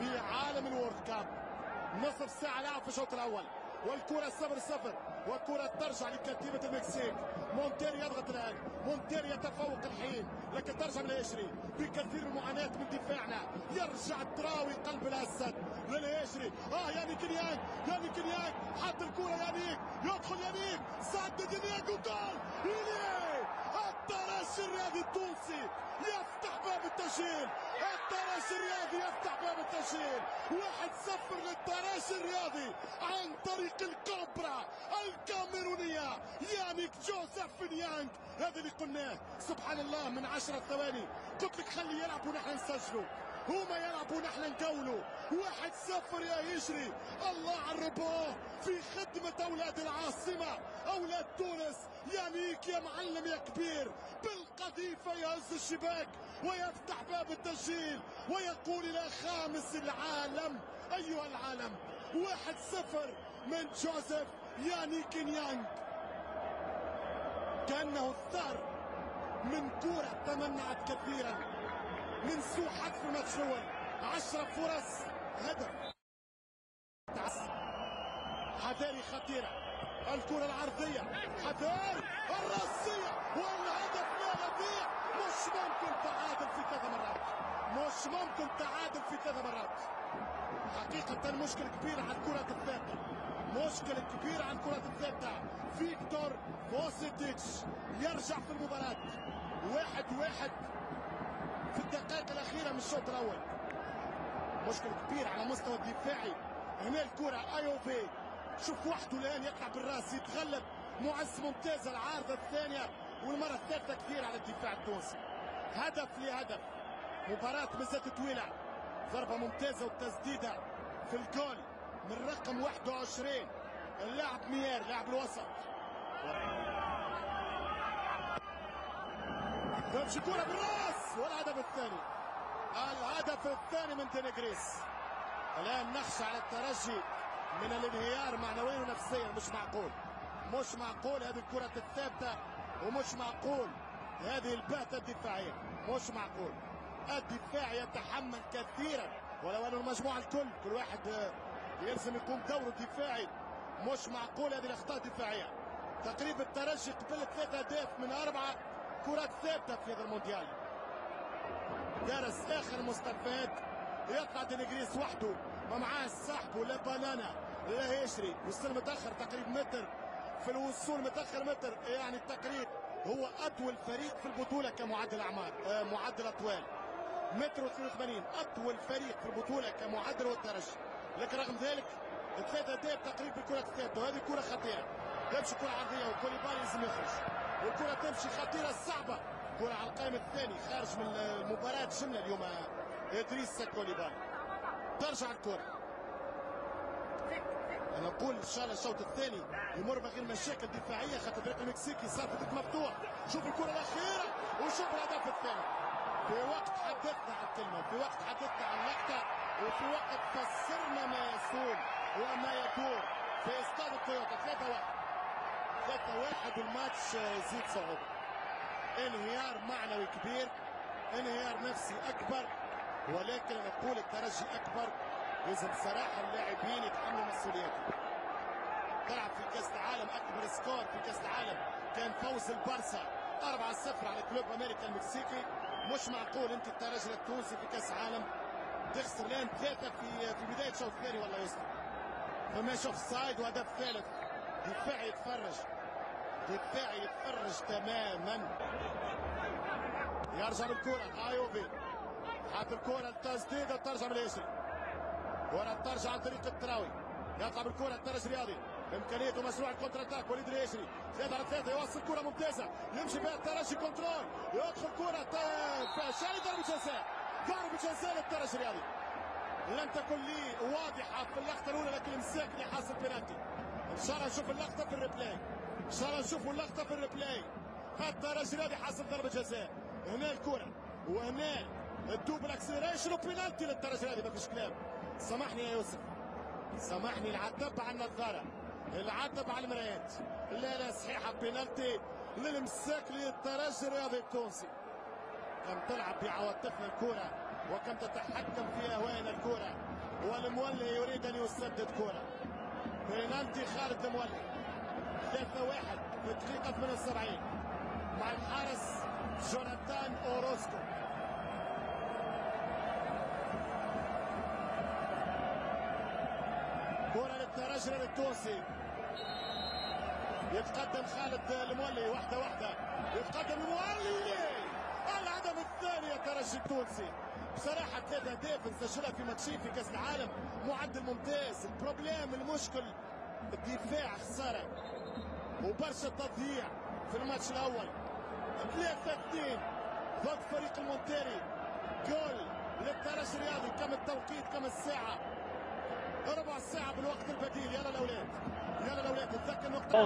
في عالم ال World Cup. نصف ساعة لعب في الشوط الأول. والكرة صفر صفر. والكرة ترجع لكتيبة المكسيك. مونتيري يضغط الآن. مونتيري يتفوق الحين. لكن ترجع من الهجري بكثير المعاناة من دفاعنا. يرجع التراوي قلب الأسد. للهجري آه يانيك نيانغ يانيك نيانغ حط الكرة يانيك. يدخل يانيك. سدد يانيك وجول يليه الترجي الرياضي التونسي. يفتح باب التسجيل الترجي الرياضي يفتح باب التسجيل واحد صفر للترجي الرياضي عن طريق الكوبرا الكاميرونية. يانيك جوزيف نيانج هذا اللي قلناه. سبحان الله من عشرة ثواني قلت لك خلي يلعب ونحن نسجلوا. هما يلعبوا ونحن نقولوا. واحد صفر يا يجري. الله على في خدمة أولاد العاصمة. أولاد تونس. يانيك يا معلم يا كبير. بالقذيفة يهز الشباك ويفتح باب التسجيل ويقول إلى خامس العالم أيها العالم واحد صفر من جوزيف يانيك نيانج كأنه الثار من كرة تمنعت كثيرا من سوء حذف الأول عشرة فرص هدف. حذاري خطيرة. الكرة العرضية. حذاري الرأسية والهدف لا يضيع مش ممكن تعادل في ثلاث مرات. مش ممكن تعادل في ثلاث مرات. حقيقة مشكلة كبيرة على الكرة الثابتة مشكلة كبيرة على الكرة الثابتة فيكتور فوسيتيتش يرجع في المباراة. واحد واحد في الدقائق الأخيرة من الشوط الأول. مشكلة كبيرة على مستوى الدفاعي. هنا الكرة أيوفي. شوف وحده الآن يطلع بالراس يتغلب. معز ممتاز العارضة الثانية والمرة الثالثة كثير على الدفاع التونسي. هدف لهدف. مباراة مازالت طويلة. ضربة ممتازة وتسديدة في الجول من رقم 21 اللاعب ميار لاعب الوسط. تمشي كرة بالراس. والهدف الثاني. الهدف الثاني من تينيغريس الآن نخشى على الترجي. من الانهيار معنويا ونفسيا. مش معقول. مش معقول هذه الكرة الثابتة ومش معقول هذه البهتة الدفاعية. مش معقول. الدفاع يتحمل كثيرا. ولو انه المجموعة الكل كل واحد آه، يلزم يقوم دوره الدفاعي مش معقول هذه الأخطاء الدفاعية. تقريبا الترجي قبل ثلاثة أهداف من أربعة كرات ثابتة في هذا المونديال. درس آخر مستفاد يطلع دينيغريس وحده ما معاه صاحبه لا بانانا لا يشري. وصل متأخر تقريبا متر. في الوصول متأخر متر يعني التقريب هو أطول فريق في البطولة كمعدل أعمار آه معدل أطوال. متر و82 أطول فريق في البطولة كمعدل والترجي لكن رغم ذلك ثلاثة اهداف تقريبا بالكرة الثابتة وهذه كرة خطيرة. تمشي كرة عرضية وكوليبالي لازم يخرج. والكرة تمشي خطيرة صعبة. كرة على القائم الثاني خارج من المباراة جملة اليوم. إدريس كوليبالي ترجع الكرة أنا أقول ان شاء الله الشوط الثاني. يمر بغير مشاكل دفاعية. خاطر الفريق المكسيكي. صار فتك مفتوح. شوف الكرة الأخيرة. وشوف الهدف الثاني. في وقت حدثنا عن الكلمة. في وقت حدثنا عن اللقطة. وفي وقت فسرنا ما يصير وما يدور. في استاد التويوتا 3 1 3 1 والماتش يزيد صعوبة. انهيار معنوي كبير. انهيار نفسي أكبر. ولكن نقول الترجي أكبر لازم صراحة اللاعبين يتحملوا مسؤوليتهم تلعب في كأس العالم أكبر score في كأس العالم كان فوز البارسا 4-0 على كلوب أمريكا المكسيكي. مش معقول أنت الترجي التونسي في كأس العالم تخسر لين ثلاثة في في بداية الشوط الثاني والله يسلم فما شوف سايد وهدف ثالث. دفاعي يتفرج. دفاعي يتفرج تماما. يرجع بالكرة آيوبي. حط الكرة ترجع من اليسري كرة ترجع عن طريق التراوي. يطلع بالكرة الترجي الرياضي امكانيته مشروع ال contre-attaque وليد اليسري ثلاثة على ثلاثة يوصل كرة ممتازة. يمشي بها الترجي contrôle يدخل كرة شالي ضربة جزاء ضربة جزاء للترجي الرياضي. لم تكن لي واضحة في اللقطة الأولى لكن مساكني حاصل بينالتي إن شاء الله نشوف اللقطة في ال replay. إن شاء الله نشوف اللقطة في ال replay. الترجي الرياضي حاصل ضربة جزاء هنا الكرة وهنا ال fr double accélération و penalty للترجي الرياضي ما فيش كلام سامحني يا يوسف. سامحني العتب على النظارة. العتب على المرايات. لا لا صحيحة بينالتي للمساك للترجي الرياضي التونسي. كم تلعب بعواطفنا الكرة وكم تتحكم في أهوائنا الكرة المولي يريد أن يسدد كرة بينالتي خالد المولي. 3 1 في الدقيقة 78 مع الحارس جوناثان أوروسكو. كرة للترجي التونسي يتقدم خالد المولي واحدة واحدة. يتقدم المولي. الهدف الثاني يا ترجي التونسي. بصراحة ثلاث أهداف نسجلها في ماتشين في كأس العالم. معدل ممتاز. ال problème المشكل. الدفاع خسارة. وبرشا تضييع في الماتش الأول. ثلاثة اثنين ضد فريق المونتيري. جول للترجي الرياضي. كم التوقيت كم الساعة؟ ربع ساعة بالوقت البديل. يلا الأولاد يلا الأولاد نتذكر نقطة.